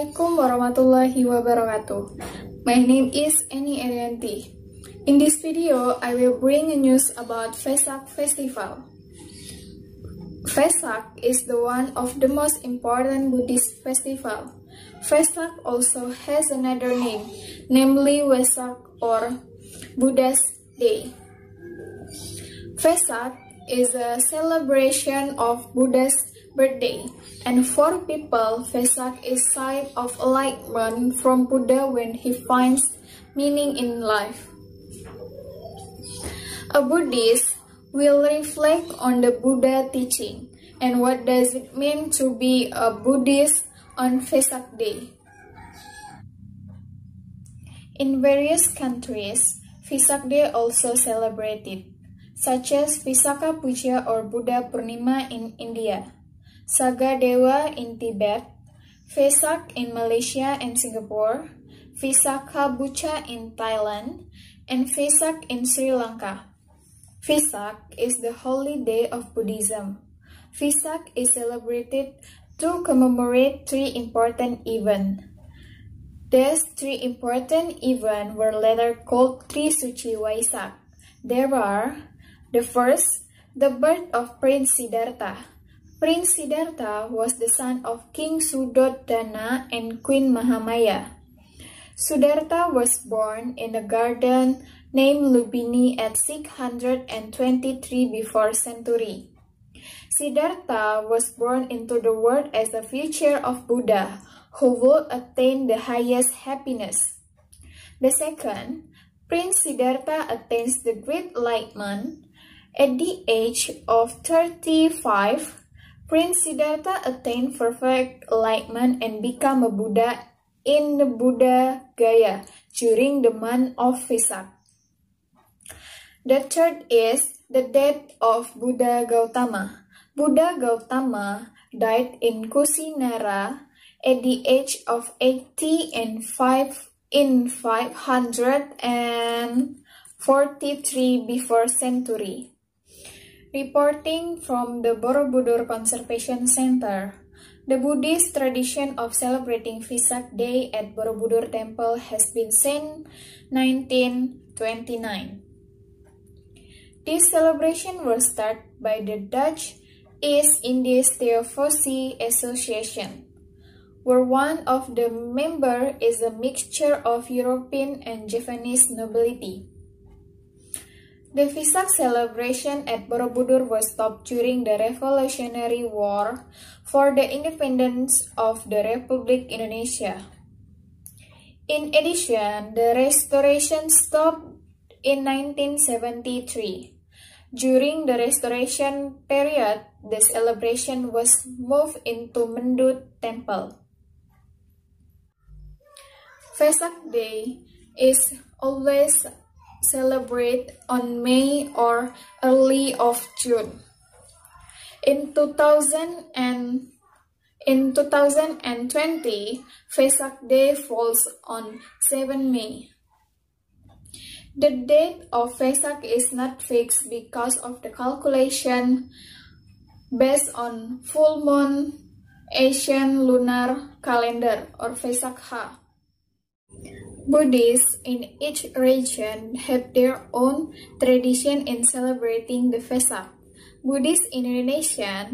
Assalamualaikum warahmatullahi wabarakatuh. My name is Annie Arianti. In this video, I will bring a news about Vesak Festival. Vesak is the one of the most important Buddhist festival. Vesak also has another name, namely Wesak or Buddha's Day. Vesak is a celebration of Buddha's birthday. And for people, Vesak is sign of enlightenment from Buddha when he finds meaning in life. A Buddhist will reflect on the Buddha teaching and what does it mean to be a Buddhist on Vesak Day. In various countries, Vesak Day also celebrated, such as Visakha Puja or Buddha Purnima in India. Saga Dawa in Tibet, Vesak in Malaysia and Singapore, Visakha Bucha in Thailand, and Vesak in Sri Lanka. Vesak is the holy day of Buddhism. Vesak is celebrated to commemorate three important events. These three important events were later called Tri Suci Waisak. There are the first, the birth of Prince Siddhartha. Prince Siddhartha was the son of King Suddhodana and Queen Mahamaya. Siddhartha was born in a garden named Lumbini at 623 before century. Siddhartha was born into the world as the future of Buddha, who would attain the highest happiness. The second, Prince Siddhartha attains the great enlightenment at the age of 35 Prince Siddhartha attained perfect enlightenment and became a Buddha in the Buddha Gaya during the month of Vesak. The third is the death of Buddha Gautama. Buddha Gautama died in Kusinara at the age of 80 and 5 in 543 before century. Reporting from the Borobudur Conservation Center, the Buddhist tradition of celebrating Vesak Day at Borobudur Temple has been since 1929. This celebration was started by the Dutch East Indies Theosophy Association, where one of the members is a mixture of European and Japanese nobility. The Vesak celebration at Borobudur was stopped during the Revolutionary War for the independence of the Republic Indonesia. In addition, the restoration stopped in 1973. During the restoration period, the celebration was moved into Mendut Temple. Vesak Day is always celebrate on May or early of June. In 2000 and in 2020, Vesak Day falls on 7 May. The date of Vesak is not fixed because of the calculation based on full moon Asian lunar calendar or Vesakha. Buddhists in each region have their own tradition in celebrating the Vesak. Buddhists in Indonesia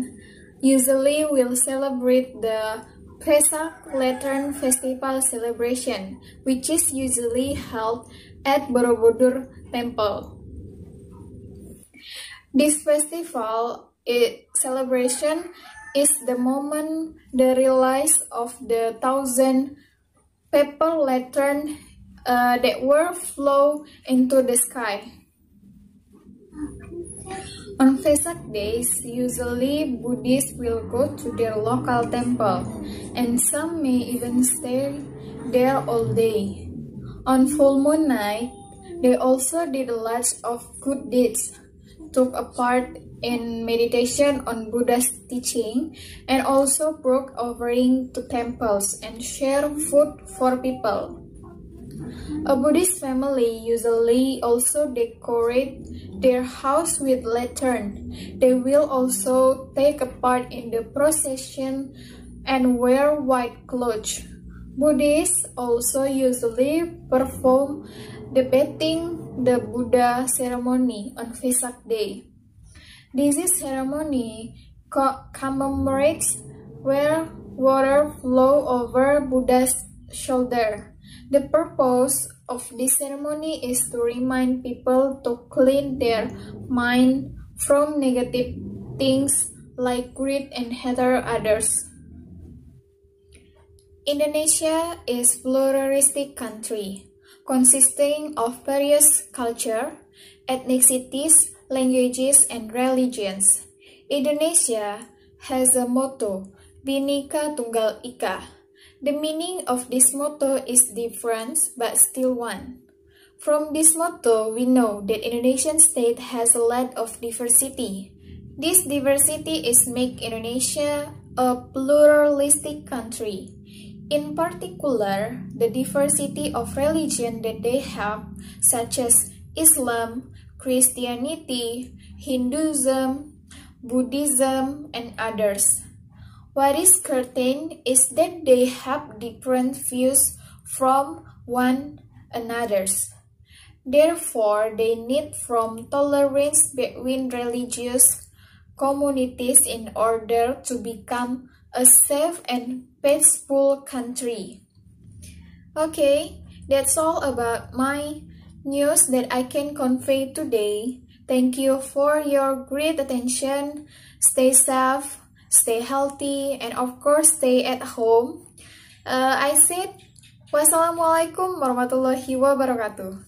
usually will celebrate the Vesak Lantern Festival celebration, which is usually held at Borobudur Temple. This festival it, celebration is the moment the release of the thousand paper lantern uh, that were flow into the sky. On Vesak days, usually Buddhists will go to their local temple, and some may even stay there all day. On full moon night, they also did a lot of good deeds, took a part in meditation on Buddha's teaching and also broke offering to temples and share food for people. A Buddhist family usually also decorate their house with lantern. They will also take a part in the procession and wear white clothes. Buddhists also usually perform the bathing the Buddha ceremony on Vesak Day. This ceremony commemorates where water flow over Buddha's shoulder. The purpose of this ceremony is to remind people to clean their mind from negative things like greed and hatred others. Indonesia is pluralistic country consisting of various culture, ethnicities, languages, and religions. Indonesia has a motto, Bhinneka Tunggal Ika. The meaning of this motto is different but still one. From this motto, we know that Indonesian state has a lot of diversity. This diversity is make Indonesia a pluralistic country. In particular, the diversity of religion that they have, such as Islam, Christianity, Hinduism, Buddhism, and others. What is certain is that they have different views from one another's. Therefore, they need from tolerance between religious communities in order to become a safe and peaceful country. Okay, that's all about my news that I can convey today. Thank you for your great attention. Stay safe, stay healthy, and of course stay at home. Uh, I said, wassalamualaikum warahmatullahi wabarakatuh.